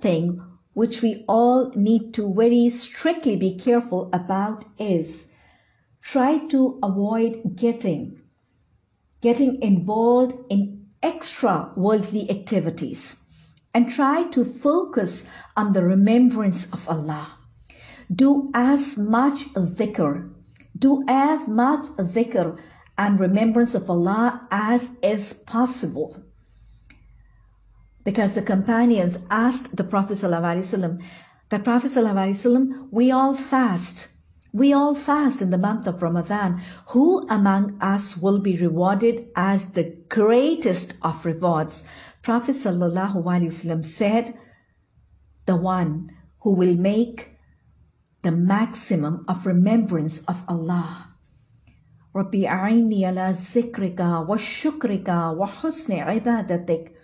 thing which we all need to very strictly be careful about is try to avoid getting getting involved in extra worldly activities and try to focus on the remembrance of Allah. Do as much dhikr, do as much dhikr and remembrance of Allah as is possible Because the companions asked the Prophet ﷺ, the Prophet ﷺ, we all fast. We all fast in the month of Ramadan. Who among us will be rewarded as the greatest of rewards? Prophet ﷺ said, the one who will make the maximum of remembrance of Allah. ربي أعني على ذكرك وشكرك وحسن عبادتك.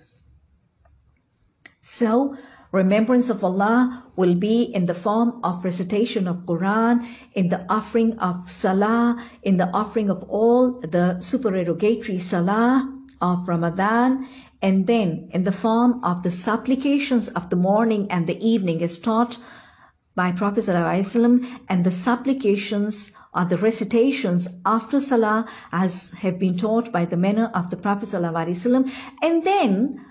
so, remembrance of Allah will be in the form of recitation of Quran, in the offering of Salah, in the offering of all the supererogatory Salah of Ramadan, and then in the form of the supplications of the morning and the evening is taught by Prophet ﷺ and the supplications or the recitations after Salah as have been taught by the manner of the Prophet ﷺ and then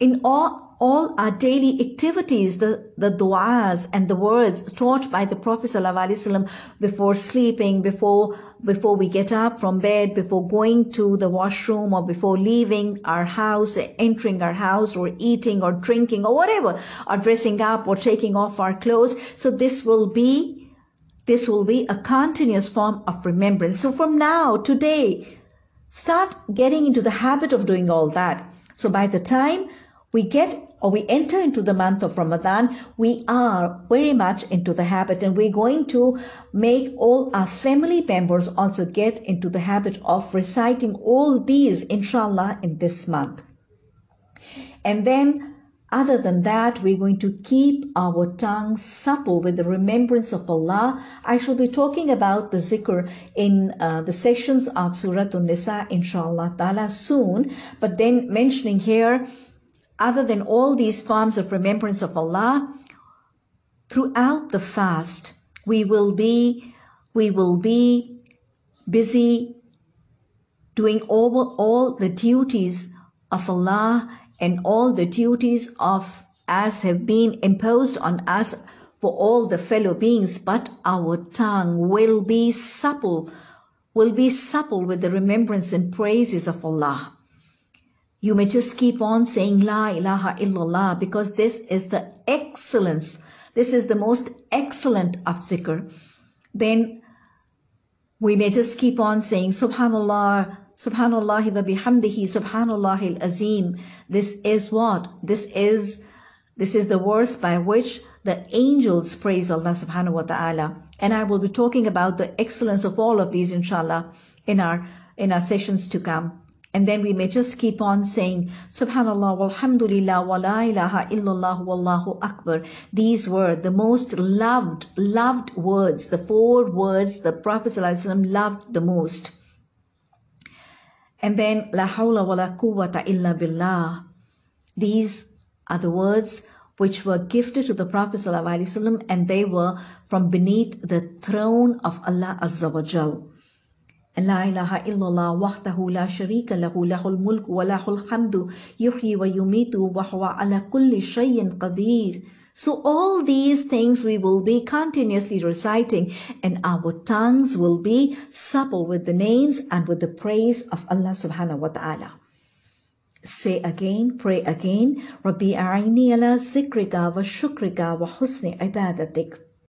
in all, all our daily activities, the, the du'as and the words taught by the Prophet ﷺ before sleeping, before, before we get up from bed, before going to the washroom or before leaving our house, entering our house or eating or drinking or whatever, or dressing up or taking off our clothes. So this will be, this will be a continuous form of remembrance. So from now, today, start getting into the habit of doing all that. So by the time we get or we enter into the month of Ramadan, we are very much into the habit and we're going to make all our family members also get into the habit of reciting all these, inshallah, in this month. And then other than that, we're going to keep our tongue supple with the remembrance of Allah. I shall be talking about the zikr in uh, the sessions of Surah An-Nisa, inshallah ta'ala, soon. But then mentioning here other than all these forms of remembrance of Allah, throughout the fast, we will be, we will be busy doing all, all the duties of Allah and all the duties of as have been imposed on us for all the fellow beings, but our tongue will be supple, will be supple with the remembrance and praises of Allah. You may just keep on saying La ilaha illallah because this is the excellence. This is the most excellent of zikr. Then we may just keep on saying Subhanallah, Subhanallah wa bihamdihi, Subhanallah al-Azim. This is what? This is, this is the verse by which the angels praise Allah subhanahu wa ta'ala. And I will be talking about the excellence of all of these inshallah in our, in our sessions to come. And then we may just keep on saying, Subhanallah, walhamdulillah, wa la ilaha illallah, wallahu akbar. These were the most loved, loved words, the four words the Prophet ﷺ loved the most. And then, la hawla wa la quwwata illa billah. These are the words which were gifted to the Prophet ﷺ and they were from beneath the throne of Allah Azza wa Jal. لا إله إلا الله وحده لا شريك له له الملك وله الحمد يحيي ويميت وهو على كل شيء قدير So all these things we will be continuously reciting and our tongues will be supple with the names and with the praise of Allah subhanahu wa ta'ala. Say again, pray again, Rabbi a'ini ala zikrika wa shukrika wa husni ibadatik.